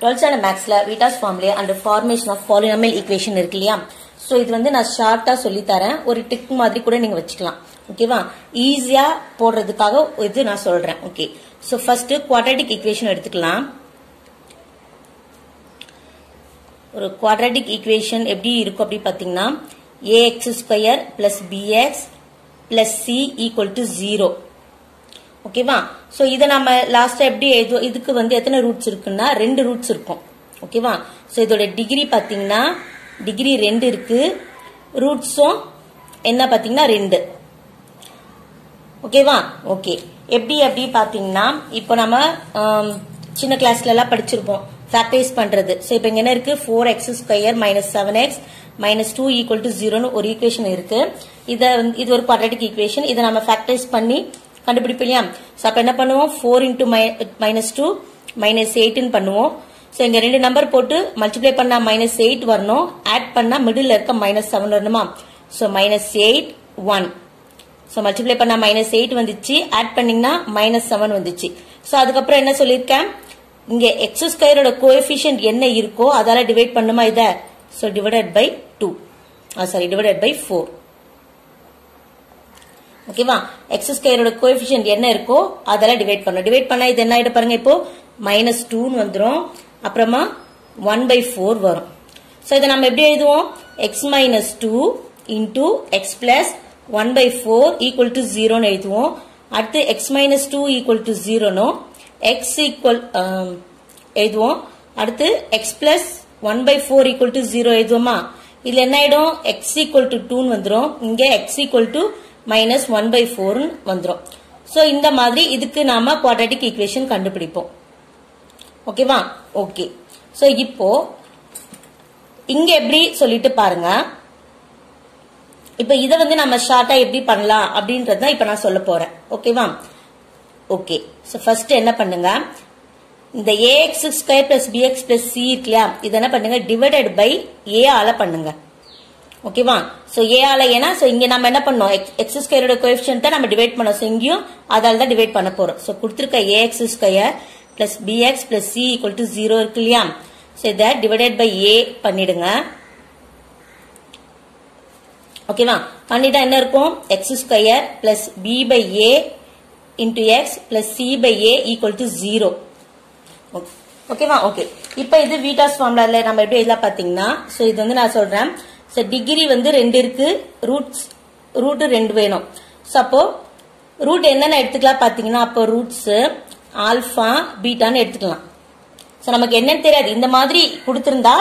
Twelfth standard மேக்ஸ்ல Vieta's ஃபார்ம்லே and formation of polynomial equation இருக்கு இல்லையா? ஸோ இது வந்து நான் ஷார்ட்டா சொல்லி தரேன். ஒரு டிக் மாதிரி கூட நீங்க வச்சுக்கலாம். ஓகேவா ஈஸியா போடுறதுக்காக இது நான் சொல்றேன். Okay so first quadratic equation எடுத்துக்கலாம். ஒரு குவாட்ரட்டிக் ஈக்குவேஷன் எப்படி இருக்கும் அப்படி பார்த்தீங்கன்னா a x square plus b x plus c equal to zero ஓகேவா ஸோ இதை நம்ம லாஸ்ட்டாக எப்படி இதுக்கு வந்து எத்தனை ரூட்ஸ் இருக்குன்னா ரெண்டு ரூட்ஸ் இருக்கும். ஓகேவா ஸோ இதோட டிகிரி பார்த்தீங்கன்னா டிகிரி ரெண்டு இருக்கு. ரூட்ஸும் என்ன பார்த்தீங்கன்னா ரெண்டு. ஓகேவா ஓகே எப்படி அப்படி பார்த்தீங்கன்னா இப்போ நம்ம சின்ன கிளாஸ்ல எல்லாம் படிச்சிருப்போம். ஃபேக்டரைஸ் பண்றது. ஸோ இப்போ இங்க என்ன இருக்கு? Four x square minus seven x minus two equal to ஜீரோன்னு ஒரு ஈக்குவேஷன் இருக்கு. இதை வந்து- இது ஒரு குவாட்ரட்டிக் ஈக்குவேஷன் இதை நம்ம ஃபேக்டரைஸ் பண்ணி கண்டுபிடிப்போம் இல்லையா ஸோ அப்போ என்ன பண்ணுவோம்? Four into minus two minus எயிட்னு பண்ணுவோம். ஸோ இங்க ரெண்டு நம்பர் போட்டு மல்டிப்ளை பண்ணா மைனஸ் எயிட் வரணும். ஆட் பண்ணா மிடில் இருக்க மைனஸ் செவன் வரணுமா? So minus eight one so multiply பண்ணா மைனஸ் எயிட் வந்துச்சு. ஆட் பண்ணீங்கன்னா மைனஸ் செவன் வந்துச்சு. ஸோ அதுக்கப்புறம் என்ன சொல்லியிருக்கேன்? இங்க எக்ஸ் ஸ்கொயரோட கோஎஃபிஷியன்ட் என்ன இருக்கோ அதால டிவைட் பண்ணுமா இத? So divided by two sorry divided by four ஓகேவா எக்ஸ் ஸ்கொயரோட கோஎஃபிஷியன்ட் என்ன இருக்கோ அதெல்லாம் டிவைட் பண்ணும் டிவைட் பண்ணா இது என்ன ஆயிடும் பாருங்க இப்போ? மைனஸ் டூன்னு வந்துடும் அப்புறமா ஒன் பை ஃபோர் வரும். ஸோ இதை நம்ம எப்படி எழுதுவோம்? X minus two into x plus one by four equal to ஜீரோன்னு எழுதுவோம். அடுத்து x minus two equal to ஜீரோனும் X equal எழுதுவோம். அடுத்து x plus one by four equal to zero எழுதுவோமா? இதுல என்ன ஆயிடும்? எக்ஸ் ஈக்குவல் டு டூன்னு வந்துடும் இங்கே x equal to minus one by ஃபோர்னு வந்துடும் ஸோ இந்த மாதிரி இதுக்கு நாம குவாட்ரட்டிக் ஈக்குவேஷன் கண்டுபிடிப்போம். ஓகேவா ஓகே ஸோ இப்போ இங்க எப்படி சொல்லிட்டு பாருங்க. இப்ப இதை வந்து நம்ம ஷார்ட்டா எப்படி பண்ணலாம் அப்படின்றத இப்ப நான் சொல்ல போறேன். ஓகேவா ஓகே ஸோ ஃபர்ஸ்ட் என்ன பண்ணுங்க? இந்த a x square plus b x plus c இருக்கு இல்லையா? இது என்ன பண்ணுங்க? டிவைடட் பை ஏ ஆல பண்ணுங்க. ஓகேவா சோ ஏ ஆல ஏன்னா சோ இங்க நம்ம என்ன பண்ணோம்? எக்ஸ் ஸ்கொயரோட கோஎஃபிஷியன்ட் தான் நம்ம டிவைட் பண்ணோம். சோ இங்கேயும் அதால தான் டிவைட் பண்ண போறோம். சோ கொடுத்துருக்க a x square plus b x plus c equal to zero இருக்கு இல்லையா? சோ இதை டிவைடட் பை ஏ பண்ணிடுங்க. ஓகேவா பண்ணிட்டா என்ன இருக்கும்? X square plus b by a into x plus c by a equal to zero ஓகேவா ஓகே இப்போ இது வீட்டாஸ் ஃபார்ம்ல நம்ம எப்படி இதெல்லாம் பாத்தீங்கன்னா சோ இது வந்து நான் சொல்றேன். சோ டிகிரி வந்து ரெண்டு இருக்கு. ரூட்ஸ் ரூட் ரெண்டு வேணும். சோ அப்போ ரூட் என்னென்ன எடுத்துக்கலாம் பாத்தீங்கன்னா அப்போ ரூட்ஸ் ஆல்பா பீட்டான்னு எடுத்துக்கலாம். சோ நமக்கு என்னன்னு தெரியாது. இந்த மாதிரி கொடுத்திருந்தா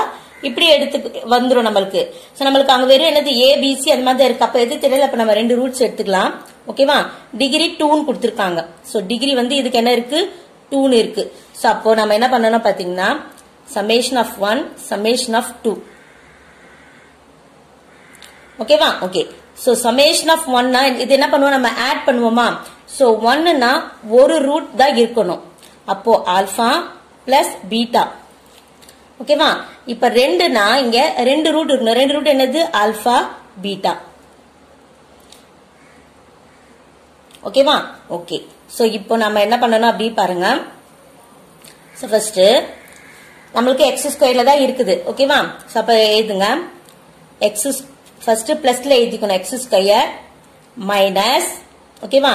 இப்படி எடுத்து வந்துடும் நம்மளுக்கு. சோ நம்மளுக்கு அங்க வெறும் என்னது ஏபிசி அந்த மாதிரி தான் இருக்கு. அப்ப எது தெரியல அப்ப நம்ம ரெண்டு ரூட்ஸ் எடுத்துக்கலாம். ஓகேவா டிகிரி டூன்னு கொடுத்துருக்காங்க. சோ டிகிரி வந்து இதுக்கு என்ன இருக்கு? டூன்னு இருக்கு. சோ அப்போ நம்ம என்ன பண்ணணும் பாத்தீங்கன்னா summation of one summation of two ஓகேவா? ஓகே. சோ சமேஷன் ஆஃப் ஒன்னா இது என்ன பண்ணுவோம்? நம்ம ஆட் பண்ணுவோமா? சோ ஒன்னுனா ஒரு ரூட் தான் இருக்கணும். அப்போ ஆல்பா பிளஸ் பீட்டா ஓகேவா? இப்ப ரெண்டுனா இங்க ரெண்டு ரூட் இருக்கணும். ரெண்டு ரூட் என்னது? ஆல்பா பீட்டா ஓகேவா? ஓகே. சோ இப்போ நம்ம என்ன பண்ணணும் அப்படி பாருங்க. சோ ஃபர்ஸ்ட் நம்மளுக்கு எக்ஸ் ஸ்கொயர்ல தான் இருக்குது. ஓகேவா? சோ அப்ப எழுதுங்க. எக்ஸ் ஃபர்ஸ்ட் பிளஸ்ல எழுதிக்கணும். எக்ஸ் ஸ்கொயர் மைனஸ் ஓகேவா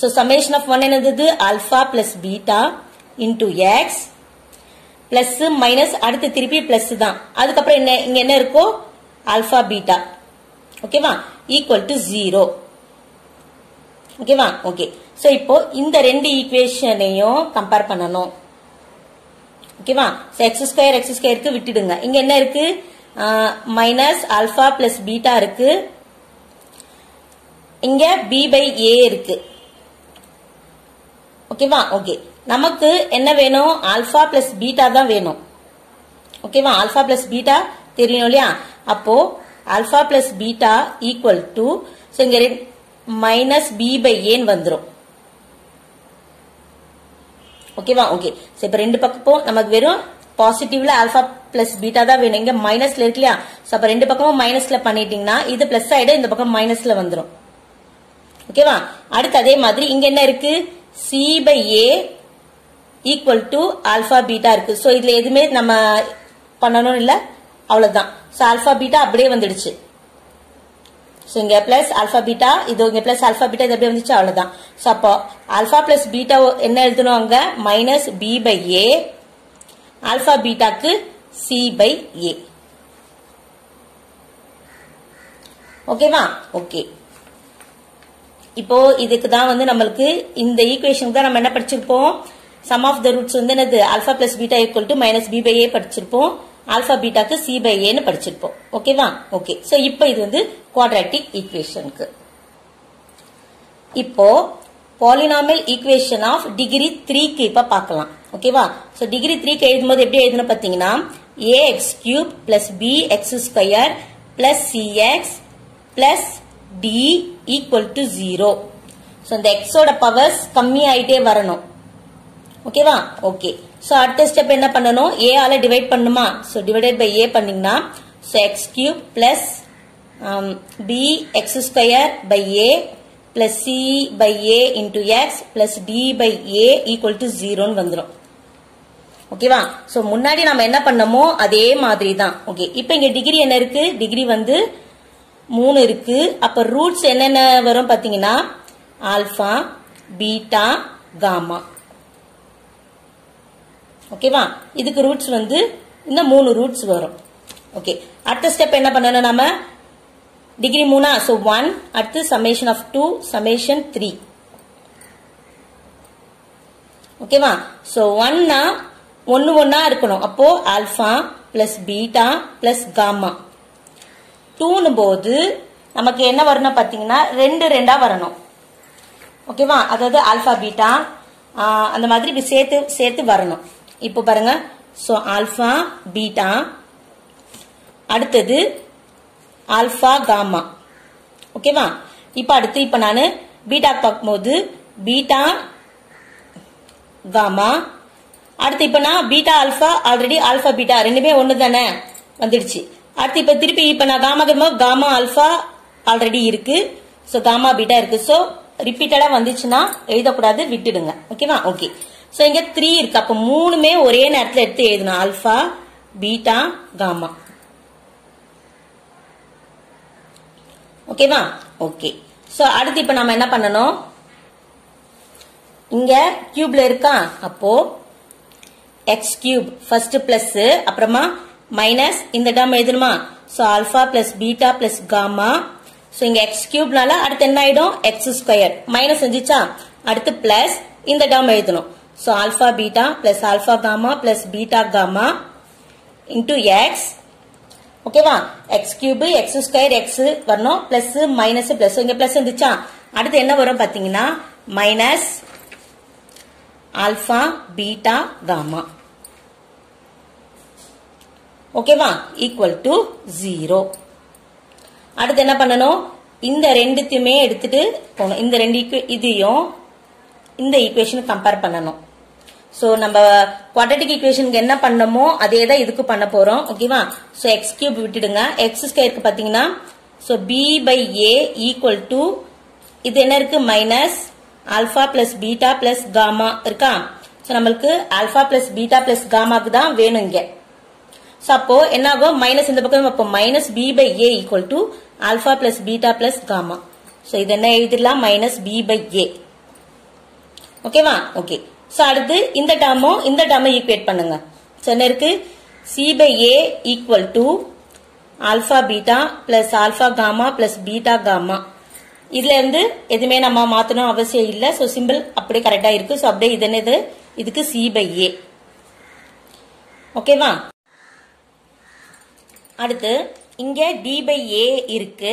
சோ சமேஷன் ஆஃப் ஒன் என்னது? Alpha plus beta into x plus minus அடுத்து திருப்பி பிளஸ் தான். அதுக்கப்புறம் என்ன இங்க என்ன இருக்கோ? ஆல்பா பீட்டா ஓகேவா ஈக்குவல் டு ஜீரோ ஓகேவா ஓகே சோ இப்போ இந்த ரெண்டு ஈக்குவேஷனையும் கம்பேர் பண்ணணும். ஓகேவா எக்ஸ் ஸ்கொயர் எக்ஸ் ஸ்கொயருக்கு விட்டுடுங்க. இங்க என்ன இருக்கு? மைனஸ் அல்ஃபா பிளஸ் பீட்டா இருக்கு. இங்க பி பை ஏ இருக்கு. ஓகேவா ஓகே நமக்கு என்ன வேணும்? ஆல்ஃபா பிளஸ் பீட்டா தான் வேணும். ஓகேவா ஆல்ஃபா பிளஸ் பீட்டா தெரியும் இல்லையா? அப்போ alpha plus beta equal to இங்க மைனஸ் பி பை ஏன்னு வந்துடும் ஓகேவா ஓகே சோ இப்ப ரெண்டு பக்கமும் நமக்கு வெறும் பாசிட்டிவ்ல ஆல்பா பிளஸ் பீட்டா தான் வேணும். இங்க மைனஸ்ல இருக்கு இல்லையா? சோ அப்ப ரெண்டு பக்கமும் மைனஸ்ல பண்ணிட்டீங்கன்னா இது பிளஸ் ஆயிடும் இந்த பக்கம் மைனஸ்ல வந்துடும் ஓகேவா அடுத்து அதே மாதிரி இங்க என்ன இருக்கு? C by a equal to alpha beta இருக்கு. ஸோ இதுல எதுவுமே நம்ம பண்ணணும் இல்ல. அவ்வளவுதான். ஸோ ஆல்பா பீட்டா அப்படியே வந்துடுச்சு. ஸோ இங்க பிளஸ் ஆல்பா பீட்டா இது இங்க பிளஸ் ஆல்பா பீட்டா இது அப்படியே வந்துச்சு அவ்வளவுதான். ஸோ அப்போ ஆல்பா பிளஸ் பீட்டா என்ன எழுதணும் அங்க? Minus b by a alpha பீட்டாக்கு c by a ஓகேவா ஓகே இப்போ இதுக்கு தான் வந்து நம்மளுக்கு இந்த ஈக்குவேஷனுக்கு தான் நம்ம என்ன படிச்சிருப்போம்? சம் ஆஃப் த ரூட்ஸ் வந்து என்னது? Alpha plus beta equal to minus b by a படிச்சிருப்போம். ஆல்பா பீட்டாக்கு சி பை ஏன்னு படிச்சிருப்போம். ஓகேவா ஓகே சோ இப்போ இது வந்து குவாட்ராட்டிக் ஈக்குவேஷனுக்கு இப்போ பாலினாமியல் ஈக்குவேஷன் ஆஃப் டிகிரி த்ரீக்கு இப்ப பார்க்கலாம். ஓகேவா ஸோ டிகிரி த்ரீக்கு எழுதும்போது எப்படி எழுதணும் பார்த்தீங்கன்னா a x cube plus b x square plus c x plus d equal to zero so இந்த எக்ஸோட பவர்ஸ் கம்மி ஆகிட்டே வரணும். ஓகேவா ஓகே ஸோ அடுத்த ஸ்டெப் என்ன பண்ணணும்? ஏ ஆல டிவைட் பண்ணுமா? ஸோ டிவைடட் பை ஏ பண்ணீங்கன்னா so x cube plus b x square by a plus c by a into x plus d by a equal to ஜீரோன்னு வந்துடும் ஓகேவா சோ முன்னாடி நம்ம என்ன பண்ணமோ அதே மாதிரி தான் ஓகே இப்போ இங்க டிகிரி என்ன இருக்கு? டிகிரி வந்து மூணு இருக்கு. அப்ப ரூட்ஸ் என்னென்ன வரும் பாத்தீங்கன்னா? ஆல்பா பீட்டா காமா ஓகேவா இதுக்கு ரூட்ஸ் வந்து இந்த மூணு ரூட்ஸ் வரும். ஓகே அடுத்த ஸ்டெப் என்ன பண்ணணும் நாம? டிகிரி மூணா? ஸோ ஒன் அடுத்து summation of two summation three ஓகேவா ஸோ ஒன்னா ஒன்னு ஒன்னா இருக்கணும். அப்போ alpha plus beta plus gamma. டூனும் போது நமக்கு என்ன வரணும் பாத்தீங்கன்னா ரெண்டு ரெண்டா வரணும். ஓகேவா அதாவது ஆல்ஃபா பீட்டா அந்த மாதிரி இப்படி சேர்த்து சேர்த்து வரணும். இப்போ பாருங்க. So alpha beta. அடுத்தது ஆல்ஃபா காமா. ஓகேவா இப்போ அடுத்து இப்போ நான் பீட்டா பார்க்கும்போது பீட்டா காமா அடுத்து இப்போ நான் beta alpha already alpha beta ரெண்டுமே ஒன்று தானே வந்துடுச்சு. அடுத்து இப்போ திருப்பி இப்போ நான் gamma gamma gamma alpha already இருக்கு. ஸோ காமா பீட்டா இருக்கு. ஸோ ரிப்பீட்டடா வந்துச்சுன்னா எழுதக்கூடாது விட்டுடுங்க. ஓகேவா ஓகே ஸோ இங்க த்ரீ இருக்கு. அப்போ மூணுமே ஒரே நேரத்தில் எடுத்து எழுதணும் ஆல்ஃபா பீட்டா காமா ஓகேவா ஓகே ஸோ அடுத்து இப்போ நம்ம என்ன பண்ணணும்? இங்க கியூப்ல இருக்கா? அப்போ எக்ஸ் கியூப் ஃபர்ஸ்ட் பிளஸ் அப்புறமா மைனஸ் இந்த term எழுதணுமா? So alpha plus beta plus gamma so இங்க எக்ஸ் கியூப்னால அடுத்து என்ன ஆயிடும்? எக்ஸ் ஸ்கொயர் மைனஸ் செஞ்சுச்சா அடுத்து பிளஸ் இந்த டேம் எழுதணும். So alpha beta plus alpha gamma plus beta gamma into x ஓகேவா x cube x square x வரணும். பிளஸ் மைனஸ் பிளஸ் இங்க பிளஸ் இருந்துச்சா அடுத்து என்ன வரும் பாத்தீங்கன்னா மைனஸ் ஆல்பா பீட்டா காமா. ஓகேவா ஈக்குவல் டு ஜீரோ அடுத்து என்ன பண்ணணும்? இந்த ரெண்டுத்தையுமே எடுத்துட்டு போகணும் இந்த ரெண்டு இதையும் இந்த ஈக்குவேஷன் கம்பேர் பண்ணணும். ஸோ நம்ம குவாட்டிக் ஈக்குவேஷனுக்கு என்ன பண்ணமோ அதே தான் இதுக்கு பண்ண போறோம். ஓகேவா ஸோ எக்ஸ் கியூப் விட்டுடுங்க. எக்ஸ் ஸ்கொயருக்கு பார்த்தீங்கன்னா so b by a equal to இது என்ன இருக்கு? Minus alpha plus beta plus gamma இருக்கா? ஸோ நம்மளுக்கு ஆல்ஃபா பிளஸ் பீட்டா பிளஸ் காமாக்கு தான் வேணும் இங்கே. ஸோ அப்போ என்ன ஆகும் மைனஸ் இந்த பக்கம் அப்போ minus b by a equal to alpha plus beta plus gamma. So இது என்ன எழுதிடலாம்? மைனஸ் பி பை ஏ ஓகேவா ஓகே ஸோ அடுத்து இந்த டேர்மும் இந்த டேர்மை ஈக்குவேட் பண்ணுங்க. ஸோ என்ன இருக்கு? C by a equal to alpha beta plus alpha gamma plus beta gamma. இதுல இருந்து எதுவுமே நம்ம மாத்தணும் அவசியம் இல்லை. ஸோ சிம்பிள் அப்படியே கரெக்டா இருக்கு. ஸோ அப்படியே இது என்னது இதுக்கு சி பை ஏ ஓகேவா அடுத்து இங்க டி பை ஏ இருக்கு.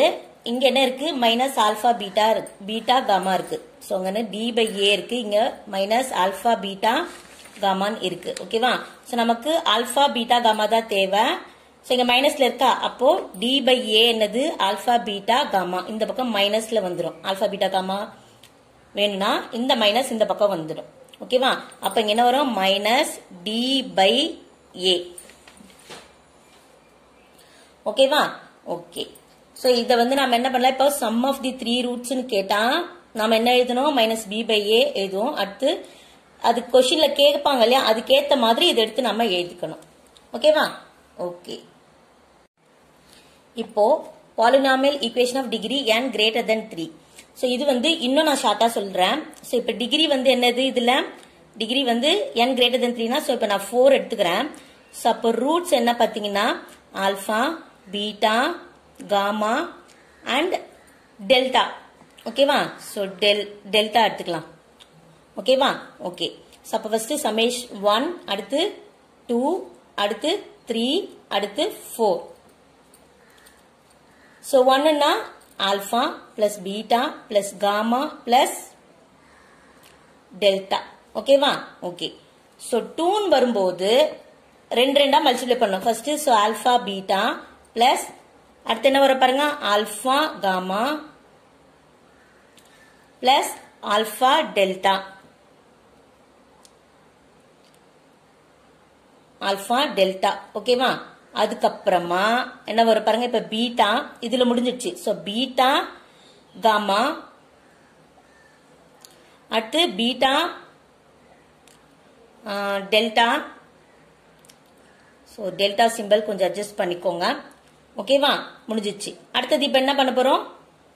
இங்க என்ன இருக்கு? Minus alpha beta beta gamma இருக்கு. ஸோ அங்க டி பை ஏ இருக்கு. இங்க மைனஸ் ஆல்பா பீட்டா காமான் இருக்கு. ஓகேவா ஸோ நமக்கு ஆல்பா பீட்டா காமா தான் தேவை. ஸோ இங்கே மைனஸில் இருக்கா? அப்போ டி பை ஏ என்னது? ஆல்ஃபா பீட்டா காமா இந்த பக்கம் மைனஸில் வந்துடும் ஆல்ஃபா பீட்டா காமா வேணும்னா இந்த மைனஸ் இந்த பக்கம் வந்துடும் ஓகேவா அப்போ இங்கே என்ன வரும்? மைனஸ் டி பை ஏ ஓகேவா ஓகே ஸோ இதை வந்து நம்ம என்ன பண்ணலாம்? இப்போ சம் ஆஃப் தி த்ரீ ரூட்ஸ்னு கேட்டால் நம்ம என்ன எழுதணும்? மைனஸ் பி பை ஏ எழுதுவோம். அடுத்து அது கொஷினில் கேட்பாங்க இல்லையா? அதுக்கேற்ற மாதிரி இதை எடுத்து நம்ம எழுதிக்கணும். ஓகேவா ஓகே இப்போ polynomial equation of degree n greater than three so இது வந்து இன்னும் நான் ஷார்ட்டா சொல்றேன். ஸோ இப்போ டிகிரி வந்து என்னது இதுல? டிகிரி வந்து n கிரேட்டர் தென் த்ரீனா ஸோ இப்போ நான் ஃபோர் எடுத்துக்கிறேன். ஸோ அப்போ ரூட்ஸ் என்ன பார்த்தீங்கன்னா alpha beta gamma and delta ஓகேவா ஸோ டெல் டெல்டா எடுத்துக்கலாம். ஓகேவா ஓகே ஸோ அப்போ ஃபர்ஸ்ட் சமேஷ் ஒன் அடுத்து டூ அடுத்து த்ரீ அடுத்து ஃபோர் ஸோ ஒன்றுன்னா alpha plus beta plus gamma plus delta ஓகேவா ஓகே ஸோ டூன் வரும்போது ரெண்டு ரெண்டாக மல்டிப்ளை பண்ணணும். First so alpha beta plus அடுத்து என்ன வர பாருங்க? Alpha gamma plus alpha delta alpha delta ஓகேவா அதுக்கப்புறமா என்ன வரும் பாருங்க இப்ப பீட்டா இதுல முடிஞ்சிடுச்சு. ஸோ பீட்டா காமா அடுத்து beta delta so delta simple கொஞ்சம் அட்ஜஸ்ட் பண்ணிக்கோங்க. ஓகேவா முடிஞ்சிச்சு அடுத்தது இப்போ என்ன பண்ண போறோம்?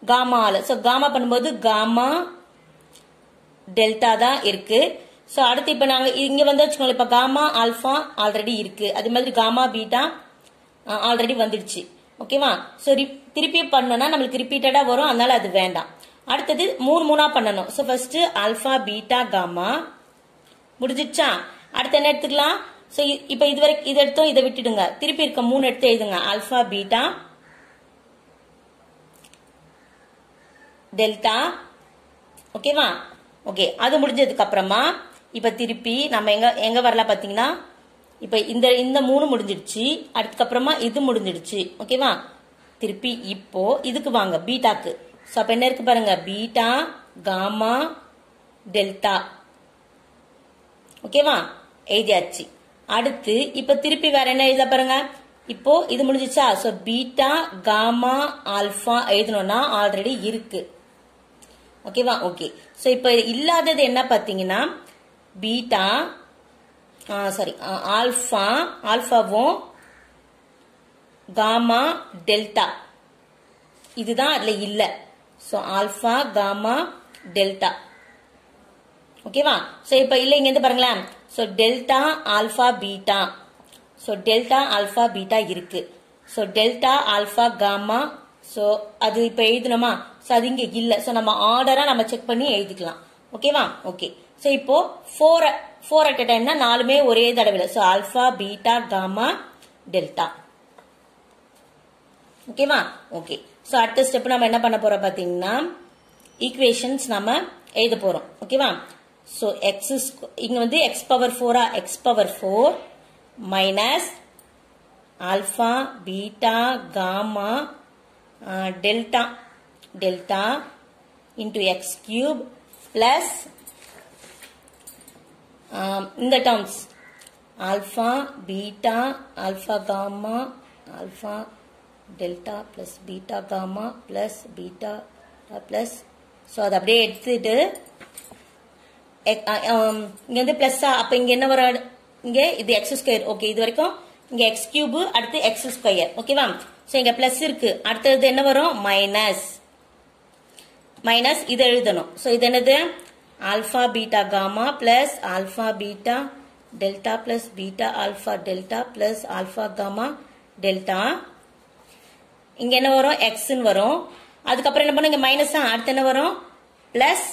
காமாவில் ஸோ காமா பண்ணும்போது காமா டெல்டா தான் இருக்குது ஸோ அடுத்து இப்போ நாங்கள் இங்கே வந்து வச்சுக்கோங்களேன். இப்போ காமா ஆல்ஃபா ஆல்ரெடி இருக்கு. அது மாதிரி காமா பீட்டா ஆல்ரெடி வந்துடுச்சு. ஓகேவா ஸோ திருப்பி பண்ணோம்னா நம்மளுக்கு ரிப்பீட்டடாக வரும். அதனால அது வேண்டாம். அடுத்தது மூணு மூணா பண்ணணும். So first alpha beta gamma முடிஞ்சிடுச்சா? அடுத்து என்ன எடுத்துக்கலாம்? ஸோ இப்போ இது வரைக்கும் இதை எடுத்தோம். இதை விட்டுடுங்க. திருப்பி இருக்க மூணு எடுத்து எழுதுங்க. ஆல்ஃபா பீட்டா டெல்டா ஓகேவா ஓகே அது முடிஞ்சதுக்கு அப்புறமா இப்ப திருப்பி நம்ம எங்க எங்க வரலாம் பாத்தீங்கன்னா இப்ப இந்த இந்த மூணு முடிஞ்சிடுச்சு அதுக்கப்புறமா இது முடிஞ்சிடுச்சு ஓகேவா? திருப்பி இப்போ இதுக்கு வாங்க பீட்டாக்கு. ஸோ அப்ப என்ன இருக்கு பாருங்க பீட்டா காமா டெல்டா. ஓகேவா? எழுதியாச்சு. அடுத்து இப்ப திருப்பி வேற என்ன எழுத பாருங்க? இப்போ இது முடிஞ்சிச்சா? ஸோ பீட்டா காமா ஆல்ஃபா எழுதணும்னா ஆல்ரெடி இருக்கு. ஓகேவா? ஓகே ஸோ இப்போ இல்லாதது என்ன பார்த்தீங்கன்னா பீட்டா சாரி ஆல்ஃபா ஆல்ஃபாவும் காமா டெல்டா. இதுதான் அதில் இல்லை. So alpha gamma delta. ஓகேவா? ஸோ இப்போ இல்லை இங்கேருந்து பாருங்களேன். So delta alpha beta. So delta alpha beta இருக்கு. So delta alpha gamma. So அது இப்போ எழுதணுமா? ஸோ அது இங்கே இல்லை. ஸோ நம்ம ஆர்டராக நம்ம செக் பண்ணி எழுதிக்கலாம். ஓகேவா? ஓகே ஸோ இப்போ ஃபோர் ஃபோர் அட் டைம்னா நாலுமே ஒரே தடவையில். So alpha beta gamma delta ஓகேவா ஓகே ஸோ அடுத்த ஸ்டெப் நம்ம என்ன பண்ண போறோம் பார்த்தீங்கன்னா ஈக்குவேஷன்ஸ் நம்ம எழுத போறோம். ஓகேவா ஸோ எக்ஸ் இங்க வந்து x power ஃபோரா x power four minus alpha beta gamma delta delta into x cube plus இந்த terms alpha beta alpha gamma alpha delta plus beta gamma plus beta plus so அதை அப்படியே எடுத்துட்டு இங்கே வந்து ப்ளஸ்ஸா அப்போ இங்கே என்ன வர இங்கே இது எக்ஸ் ஸ்கொயர் ஓகே இது வரைக்கும் இங்கே எக்ஸ் கியூபு அடுத்து எக்ஸ் ஸ்கொயர் ஓகேவா ஸோ இங்கே ப்ளஸ் இருக்கு. அடுத்தது என்ன வரும்? மைனஸ் மைனஸ் இது எழுதணும். ஸோ இது என்னது? Alpha beta gamma plus alpha beta delta plus beta alpha delta plus alpha gamma delta. இங்க என்ன வரும்? எக்ஸ்ன்னு வரும். அதுக்கப்புறம் என்ன பண்ணுங்க மைனஸ் அடுத்து என்ன வரும்? Plus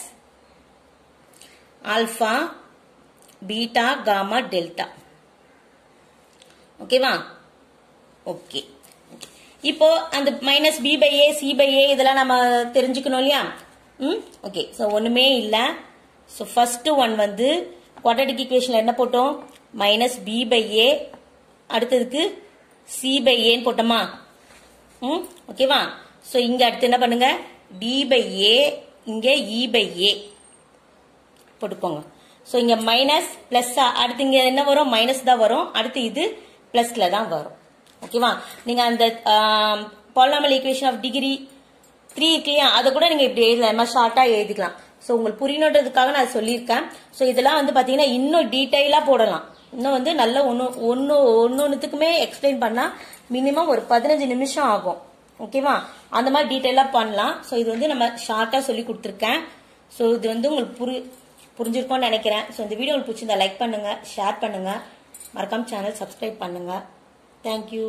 alpha beta gamma delta. ஓகேவா ஓகே இப்போ அந்த minus B by A C by A இதெல்லாம் நம்ம தெரிஞ்சுக்கணும் இல்லையா? ம்? ஓகே ஸோ ஒன்றுமே இல்லை. ஸோ ஃபஸ்ட்டு ஒன் வந்து குவாட்ரட்டிக் ஈக்குவேஷனில் என்ன போட்டோம்? மைனஸ் பி பை ஏ அடுத்ததுக்கு சி பை ஏன்னு போட்டோமா? ம் ஓகேவா ஸோ இங்கே அடுத்து என்ன பண்ணுங்க? டி பை ஏ இங்கே இ பை ஏ போட்டுக்கோங்க. ஸோ இங்கே மைனஸ் ப்ளஸ் அடுத்து இங்கே என்ன வரும்? மைனஸ் தான் வரும். அடுத்து இது ப்ளஸ்ல தான் வரும். ஓகேவா நீங்கள் அந்த polynomial equation of degree three இருக்கு அதை கூட நீங்கள் இப்படி எழுதலாம். ஷார்ட்டாக எழுதிக்கலாம். ஸோ உங்களுக்கு புரியணுன்றதுக்காக நான் சொல்லியிருக்கேன். ஸோ இதெல்லாம் வந்து பார்த்தீங்கன்னா இன்னும் டீட்டெயிலாக போடலாம். இன்னும் வந்து நல்ல ஒன்று ஒன்று ஒன்று ஒன்றுத்துக்குமே எக்ஸ்பிளைன் பண்ணால் மினிமம் ஒரு பதினஞ்சு நிமிஷம் ஆகும். ஓகேவா அந்த மாதிரி டீட்டெயிலாக பண்ணலாம். ஸோ இது வந்து நம்ம ஷார்ட்டாக சொல்லி கொடுத்துருக்கேன். ஸோ இது வந்து உங்களுக்கு புரி புரிஞ்சிருக்கோம்னு நினைக்கிறேன். ஸோ இந்த வீடியோ உங்களுக்கு பிடிச்சிருந்தா லைக் பண்ணுங்கள் ஷேர் பண்ணுங்கள் மறக்காம சேனல் சப்ஸ்கிரைப் பண்ணுங்கள் தேங்க்யூ